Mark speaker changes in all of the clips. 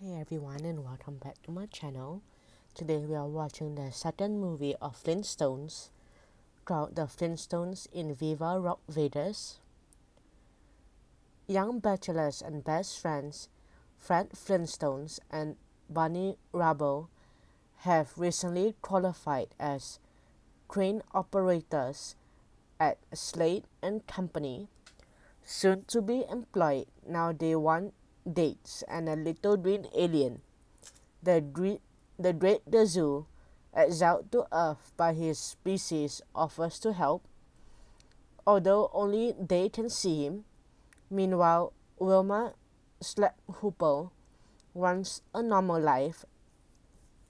Speaker 1: Hey everyone and welcome back to my channel. Today we are watching the second movie of Flintstones called The Flintstones in Viva Rock Vegas. Young bachelors and best friends Fred Flintstones and Barney Rubble have recently qualified as crane operators at Slate and Company. Soon to be employed, now they want dates and a little green alien. The, dre- the Great Gazoo, exiled to Earth by his species, offers to help, although only they can see him. Meanwhile, Wilma Hooper wants a normal life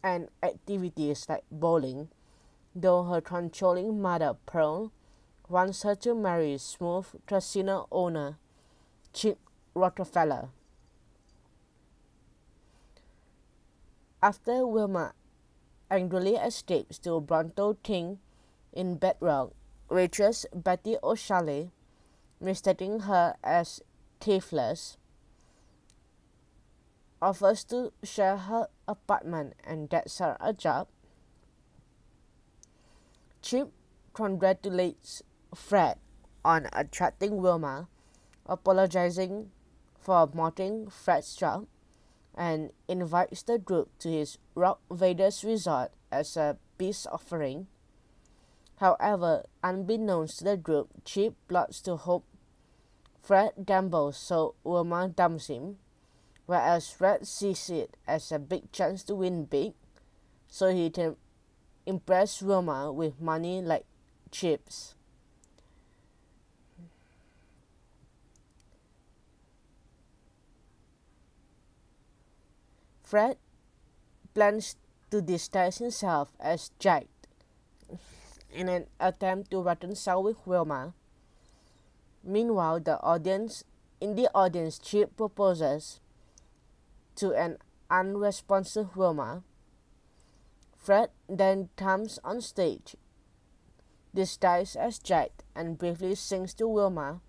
Speaker 1: and activities like bowling, though her controlling mother, Pearl, wants her to marry smooth casino owner Chip Rockefeller. After Wilma angrily escapes to Bronto King in Bedrock, waitress Betty O'Shale, mistaking her as Thiefless, offers to share her apartment and gets her a job. Chip congratulates Fred on attracting Wilma, apologizing for mocking Fred's job and invites the group to his Rock Vegas resort as a peace offering. However, unbeknownst to the group, Chip plots to hope Fred gambles so Wilma dumps him, whereas Fred sees it as a big chance to win big, so he can impress Wilma with money like chips. Fred plans to disguise himself as Jack in an attempt to reconcile with Wilma. Meanwhile, the audience in the audience, Chip proposes to an unresponsive Wilma. Fred then comes on stage, disguised as Jack, and briefly sings to Wilma,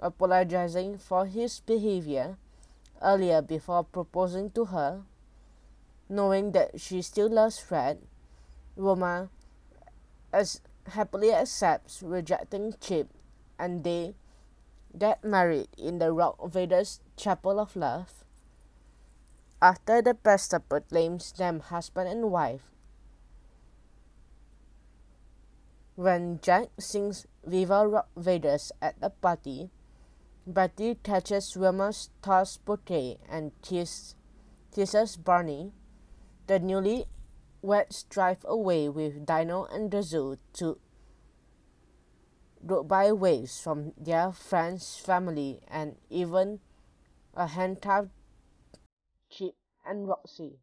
Speaker 1: apologizing for his behavior earlier before proposing to her. Knowing that she still loves Fred, Wilma as happily accepts rejecting Chip and they get married in the Rock Vegas Chapel of Love. After the pastor proclaims them husband and wife, when Jack sings Viva Rock Vegas at the party, Betty catches Wilma's tossed bouquet and kiss, kisses Barney. The newlyweds drive away with Dino and the to goodbye waves from their friends, family, and even a handcuffed Chip and Roxy.